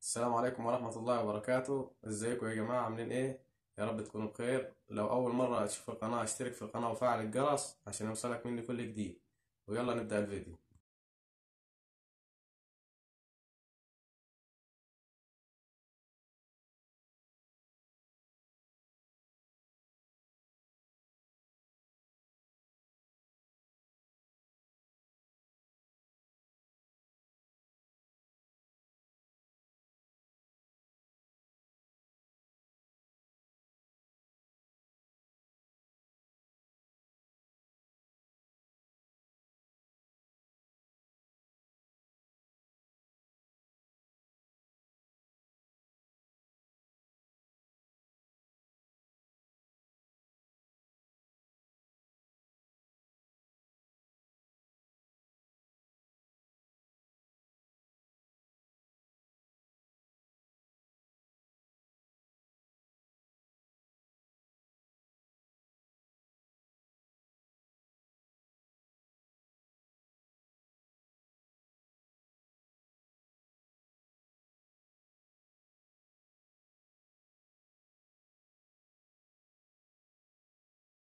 السلام عليكم ورحمة الله وبركاته. ازيكم يا جماعة؟ عاملين إيه؟ يا رب تكونوا بخير. لو أول مرة تشوف القناة اشترك في القناة وفعل الجرس عشان يوصلك مني كل جديد. ويلا نبدأ الفيديو.